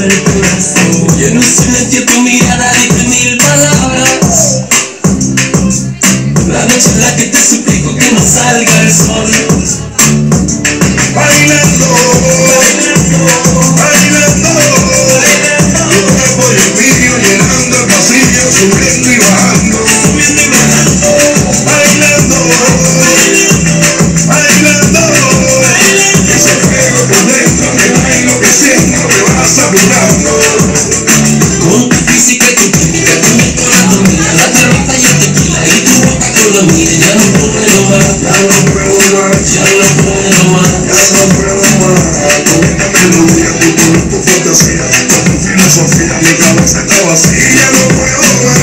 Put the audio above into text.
hizo el corazón. Y en un silencio tu mirada dice mil palabras. La noche en la que te suplico que no salga el sol. Bailando, bailando, bailando. Tu cuerpo y el mío llenando el pasillo, subiendo y bajando. Subiendo y bajando, Bailando, bailando. Ese fuego por dentro me va enloqueciendo, me va saturando. Con tu física y tu química, mi corazón, mira la cerveza y el tequila y tu boca con la mía, ya no puedo más, Ya no puedo más, ya no puedo más. ya no puedo más. Con esta melodía, tu cuerpo, tu fantasía, con tu filosofía, mi cabeza está vacía. Ya no puedo más.